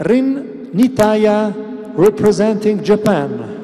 Rin Nitaya representing Japan.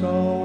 soul.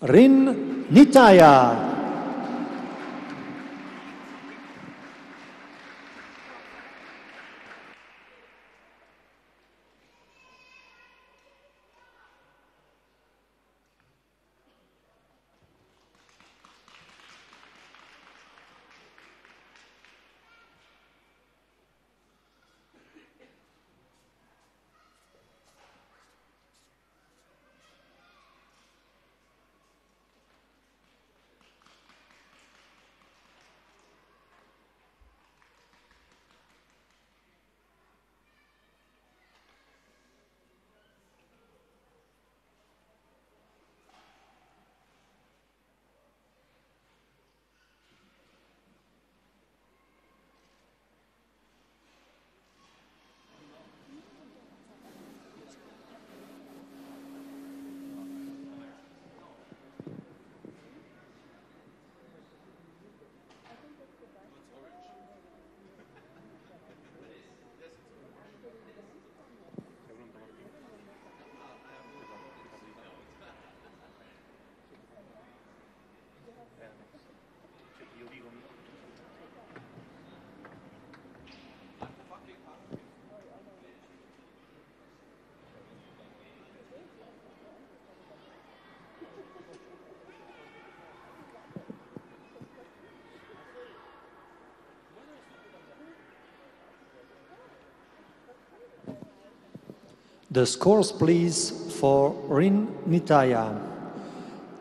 Rin Nitaya. The scores, please, for Rin Nitaya.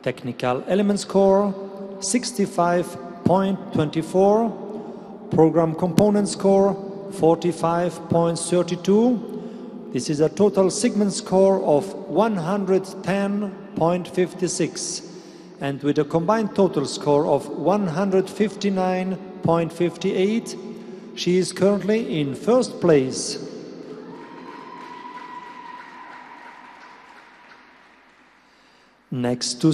Technical element score 65.24. Program component score 45.32. This is a total segment score of 110.56 and with a combined total score of 159.58, she is currently in first place. Next to